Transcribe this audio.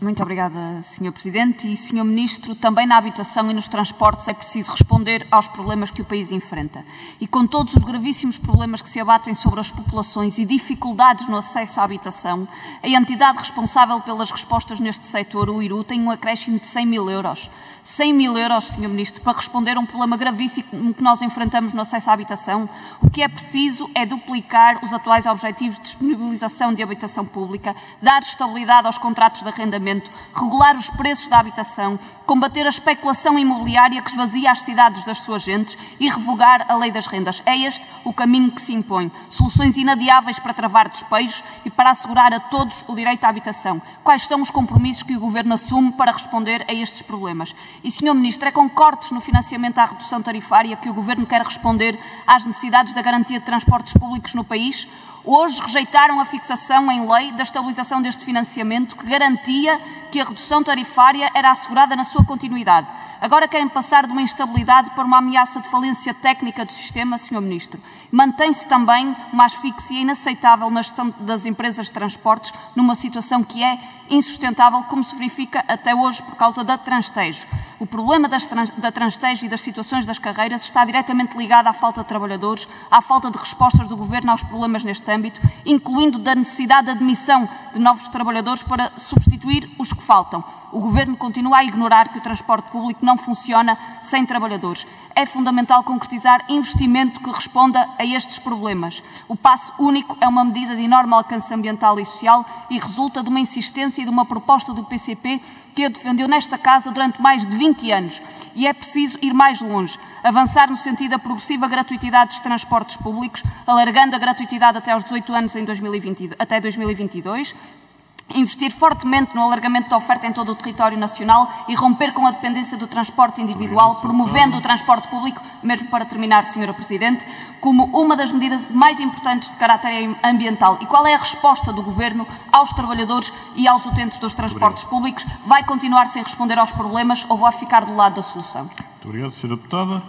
Muito obrigada, Sr. Presidente. E, Sr. Ministro, também na habitação e nos transportes é preciso responder aos problemas que o país enfrenta. E com todos os gravíssimos problemas que se abatem sobre as populações e dificuldades no acesso à habitação, a entidade responsável pelas respostas neste setor, o IRU, tem um acréscimo de 100 mil euros. 100 mil euros, Sr. Ministro, para responder a um problema gravíssimo que nós enfrentamos no acesso à habitação. O que é preciso é duplicar os atuais objetivos de disponibilização de habitação pública, dar estabilidade aos contratos de arrendamento regular os preços da habitação, combater a especulação imobiliária que esvazia as cidades das suas gentes e revogar a lei das rendas. É este o caminho que se impõe. Soluções inadiáveis para travar despejos e para assegurar a todos o direito à habitação. Quais são os compromissos que o Governo assume para responder a estes problemas? E, Sr. Ministro, é com cortes no financiamento à redução tarifária que o Governo quer responder às necessidades da garantia de transportes públicos no país? Hoje rejeitaram a fixação em lei da estabilização deste financiamento que garantia que a redução tarifária era assegurada na sua continuidade. Agora querem passar de uma instabilidade para uma ameaça de falência técnica do sistema, Sr. Ministro. Mantém-se também uma asfixia inaceitável na gestão das empresas de transportes, numa situação que é insustentável, como se verifica até hoje por causa da Transtejo. O problema das, da Transtejo e das situações das carreiras está diretamente ligado à falta de trabalhadores, à falta de respostas do Governo aos problemas neste âmbito, incluindo da necessidade de admissão de novos trabalhadores para substituir os que faltam. O Governo continua a ignorar que o transporte público não funciona sem trabalhadores. É fundamental concretizar investimento que responda a estes problemas. O passo único é uma medida de enorme alcance ambiental e social e resulta de uma insistência e de uma proposta do PCP que a defendeu nesta Casa durante mais de 20 anos. E é preciso ir mais longe, avançar no sentido da progressiva gratuitidade dos transportes públicos, alargando a gratuitidade até aos 18 anos em 2020, até 2022, investir fortemente no alargamento da oferta em todo o território nacional e romper com a dependência do transporte individual, promovendo o transporte público, mesmo para terminar, Sra. Presidente, como uma das medidas mais importantes de caráter ambiental. E qual é a resposta do Governo aos trabalhadores e aos utentes dos transportes públicos? Vai continuar sem responder aos problemas ou vai ficar do lado da solução? Muito obrigado, Sra. Deputada.